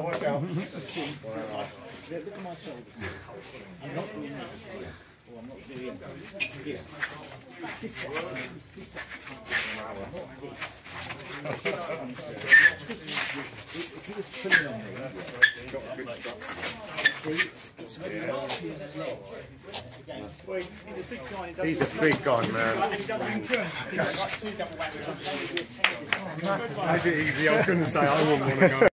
Watch out. Look at my shoulders. Or I'm not doing this. This this, this he's a big guy. man. Take it easy. I was going to say I wouldn't want to go.